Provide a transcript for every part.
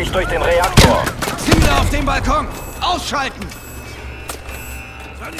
nördlich durch den Reaktor. Ziele auf dem Balkon! Ausschalten! Voll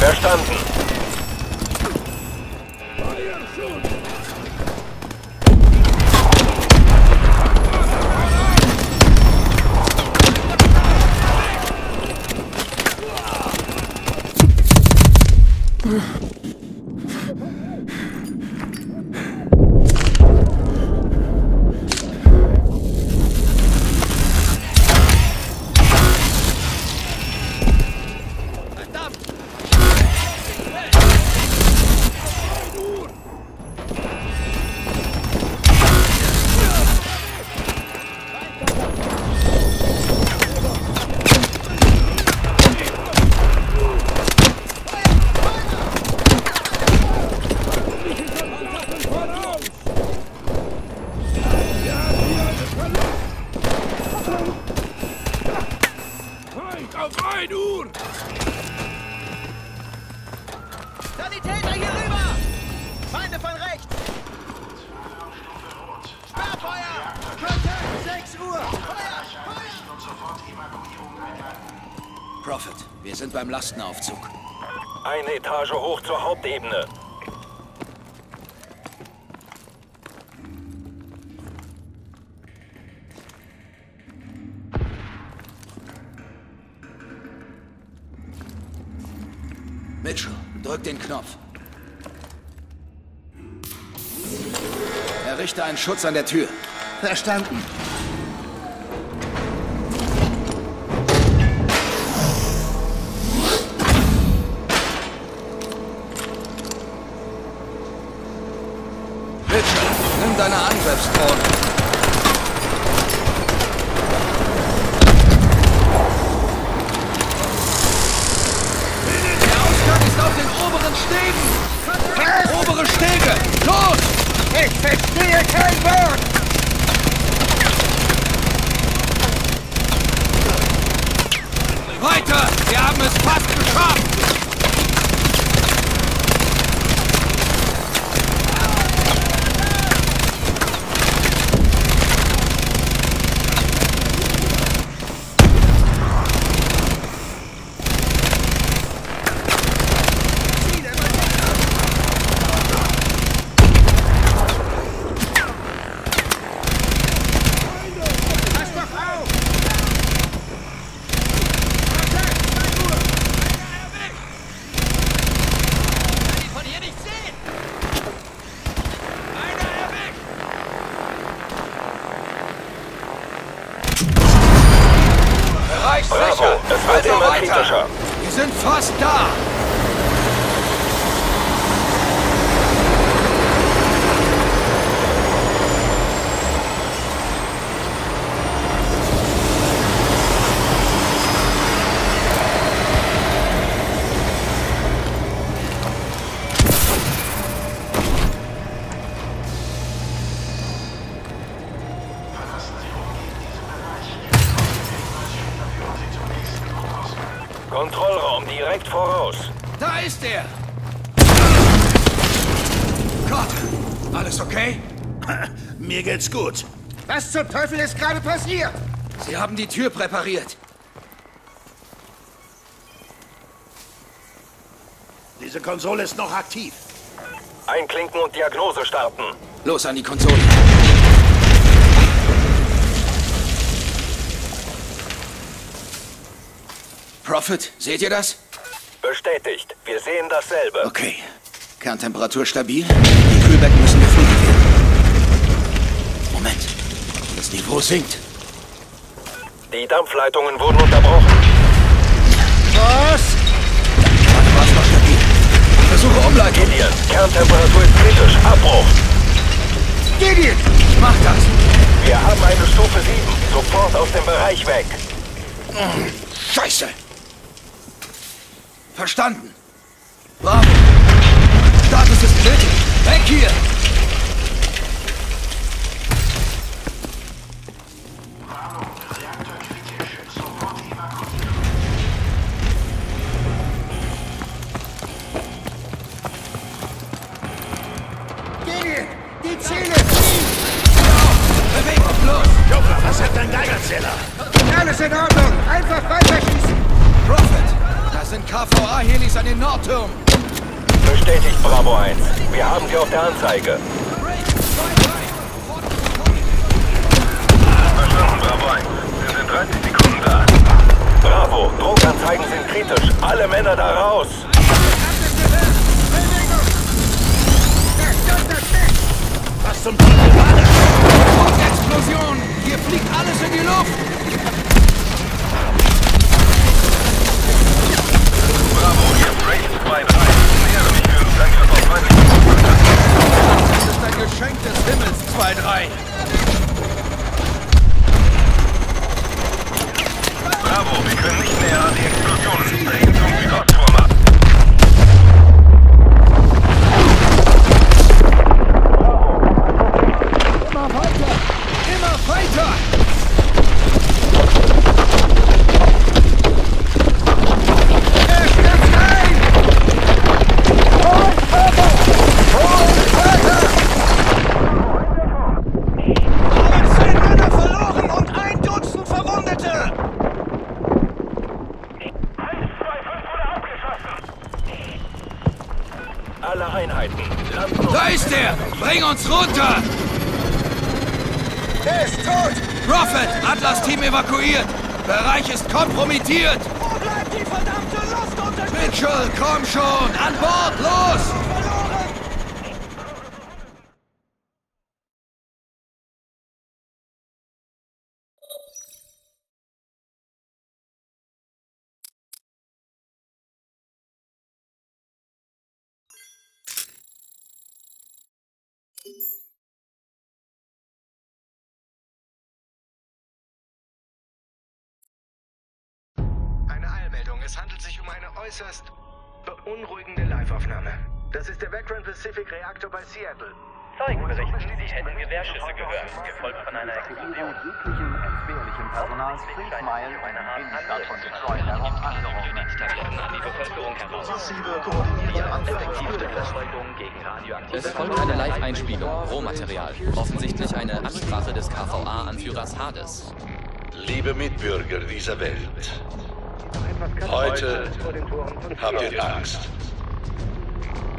Verstanden. Auf 1 Uhr! Sanitäter hier rüber! Feinde von rechts! Sperrfeuer! Kontakt 6 Uhr! Feuer! Feuer! Prophet, wir sind beim Lastenaufzug. Eine Etage hoch zur Hauptebene. Mitchell, drück den Knopf. Errichte einen Schutz an der Tür. Verstanden. Bravo, es wird immer kritischer. Wir sind fast da! Da ist er! Gott! Alles okay? Mir geht's gut. Was zum Teufel ist gerade passiert? Sie haben die Tür präpariert. Diese Konsole ist noch aktiv. Einklinken und Diagnose starten. Los an die Konsole. Prophet, seht ihr das? Bestätigt. Wir sehen dasselbe. Okay. Kerntemperatur stabil. Die Kühlbecken müssen geflutet werden. Moment. Das Niveau sinkt. Die Dampfleitungen wurden unterbrochen. Was? Warte, war's noch stabil. Versuche Umleitung. Gideon, Kerntemperatur ist kritisch. Abbruch. Gideon! Mach das! Wir haben eine Stufe 7. Sofort aus dem Bereich weg. Scheiße! Verstanden. Bravo. Status ist kritisch. Weg hier! Nordturm. Bestätigt Bravo 1. Wir haben sie auf der Anzeige. Verstanden, Bravo 1. Wir sind 30 Sekunden da. Bravo, Druckanzeigen sind kritisch. Alle Männer da raus. Was zum Teufel war das? Explosion! Hier fliegt alles in die Luft! Bravo, Das ist ein Geschenk des Himmels, 2-3. Uns runter! Er ist tot! Prophet! Atlas-Team evakuiert! Bereich ist kompromittiert! Wo bleibt die verdammte Luftunterstützung? Mitchell, komm schon! An Bord, los! Es handelt sich um eine äußerst beunruhigende Liveaufnahme. Das ist der Veteran Pacific Reaktor bei Seattle. Zeugen berichten, sie hätten Gewehrschüsse gehört, gefolgt von einer Explosion. jeglichem entbehrlichen Personals fünf Meilen um die Innenstadt von Detroit herum angeordnet. Dienstagten an die Bevölkerung heraus. Es folgt eine Live-Einspielung, Rohmaterial. Offensichtlich eine Ansprache des KVA-Anführers Hades. Liebe Mitbürger dieser Welt, heute habt ihr Angst.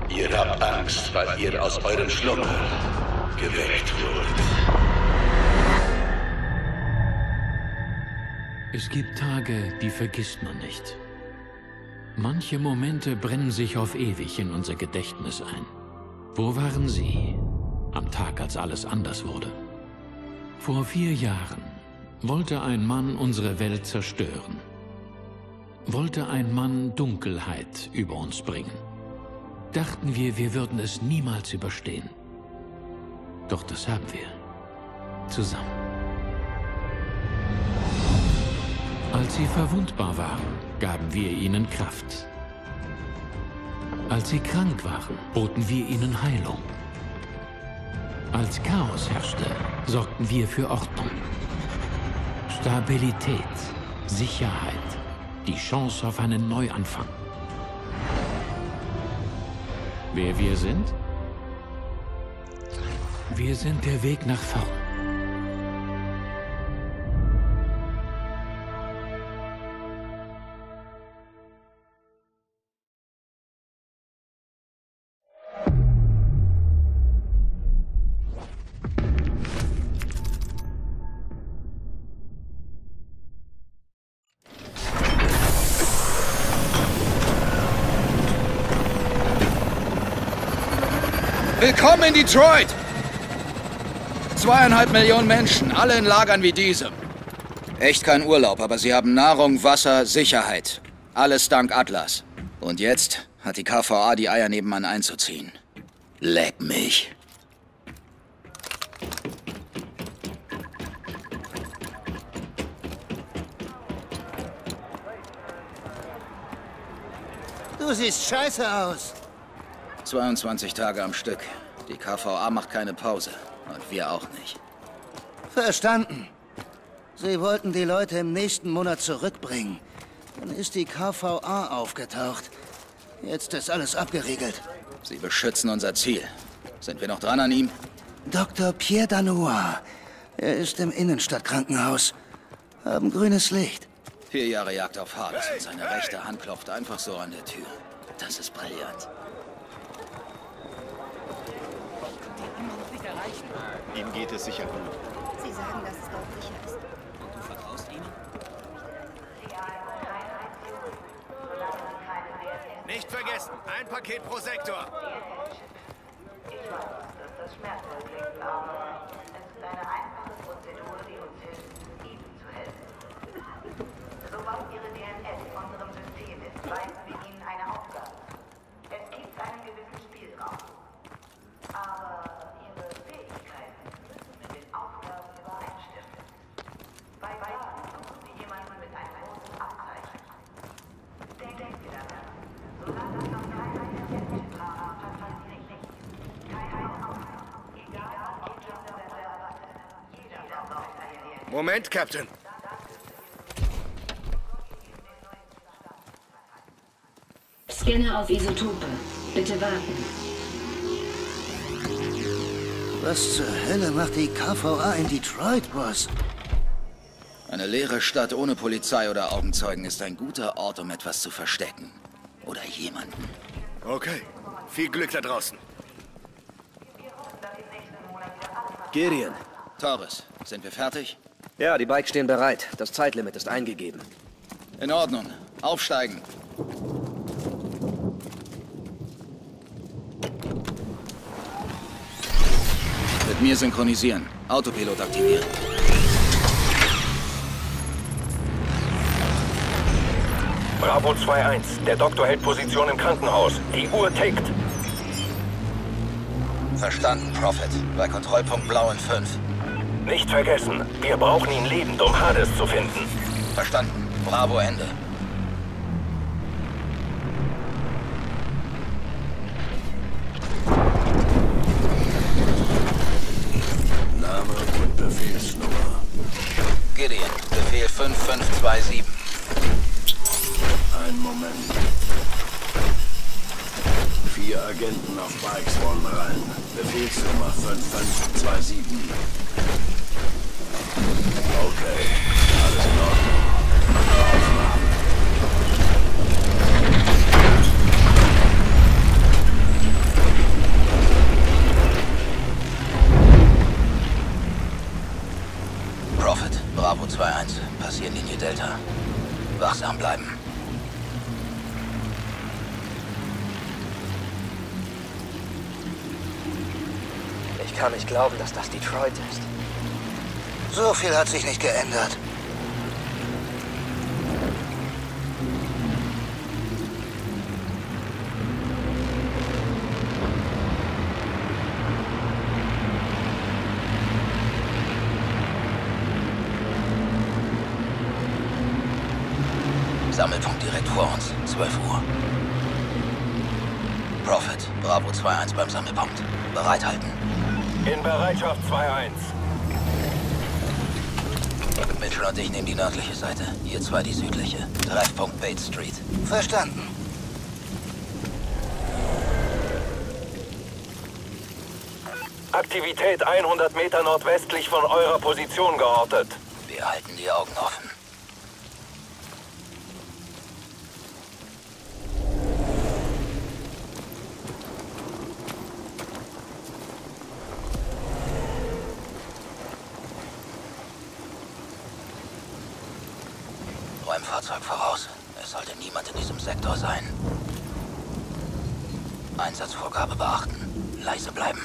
Ihr habt Angst, weil ihr aus eurem Schlummer geweckt wurdet. Es gibt Tage, die vergisst man nicht. Manche Momente brennen sich auf ewig in unser Gedächtnis ein. Wo waren Sie am Tag, als alles anders wurde? Vor vier Jahren wollte ein Mann unsere Welt zerstören. Wollte ein Mann Dunkelheit über uns bringen. Dachten wir, wir würden es niemals überstehen. Doch das haben wir. Zusammen. Als sie verwundbar waren, gaben wir ihnen Kraft. Als sie krank waren, boten wir ihnen Heilung. Als Chaos herrschte, sorgten wir für Ordnung. Stabilität, Sicherheit, die Chance auf einen Neuanfang. Wer wir sind? Wir sind der Weg nach vorn. Willkommen in Detroit! Zweieinhalb Millionen Menschen, alle in Lagern wie diesem. Echt kein Urlaub, aber sie haben Nahrung, Wasser, Sicherheit. Alles dank Atlas. Und jetzt hat die KVA die Eier nebenan einzuziehen. Leck mich. Du siehst scheiße aus. 22 Tage am Stück. Die KVA macht keine Pause. Und wir auch nicht. Verstanden. Sie wollten die Leute im nächsten Monat zurückbringen. Dann ist die KVA aufgetaucht. Jetzt ist alles abgeriegelt. Sie beschützen unser Ziel. Sind wir noch dran an ihm? Dr. Pierre Danois. Er ist im Innenstadtkrankenhaus. Haben grünes Licht. Vier Jahre Jagd auf Hades und seine rechte Hand klopft einfach so an der Tür. Das ist brillant. Ihm geht es sicher gut. Sie sagen, dass es dort sicher ist. Und du vertraust ihnen? Nicht vergessen, ein Paket pro Sektor. Ich weiß, dass das schmerzvoll klingt, aber es ist eine einfache Prozedur, die uns hilft, Ihnen zu helfen. Sobald Ihre DNS in unserem System ist, weisen wir Ihnen eine Aufgabe. Es gibt einen gewissen Spielraum. Aber Ihre Fähigkeiten müssen mit den Aufgaben übereinstimmen. Bei Fragen suchen Sie jemanden mit einem großen Abzeichen. Denken Sie daran, solange es noch keiner Patienten haben, verfallen Sie nicht. Keine Ausnahme. Egal, ob Gender oder Rasse. Jeder braucht eine DNS. Moment, Captain. Scanner auf Isotope. Bitte warten. Was zur Hölle macht die KVA in Detroit, Boss? Eine leere Stadt ohne Polizei oder Augenzeugen ist ein guter Ort, um etwas zu verstecken. Oder jemanden. Okay. Viel Glück da draußen. Gideon. Torres, sind wir fertig? Ja, die Bikes stehen bereit. Das Zeitlimit ist eingegeben. In Ordnung. Aufsteigen. Mit mir synchronisieren. Autopilot aktivieren. Bravo 2-1. Der Doktor hält Position im Krankenhaus. Die Uhr tickt. Verstanden, Prophet. Bei Kontrollpunkt Blau in 5. Nicht vergessen, wir brauchen ihn lebend, um Hades zu finden. Verstanden. Bravo, Ende. Name und Befehlsnummer. Gideon, Befehl 5527. Ein Moment. Vier Agenten auf Bikes wollen rein. Befehlsnummer 5527. Bravo 2-1. Passieren Linie Delta. Wachsam bleiben. Ich kann nicht glauben, dass das Detroit ist. So viel hat sich nicht geändert. Sammelpunkt direkt vor uns. 12 Uhr. Prophet, Bravo 2-1 beim Sammelpunkt. Bereithalten. In Bereitschaft 2-1. Und ich nehmen die nördliche Seite. Ihr zwei die südliche. Treffpunkt Bates Street. Verstanden. Aktivität 100 Meter nordwestlich von eurer Position geortet. Wir halten die Augen offen. Vorgabe beachten. Leise bleiben.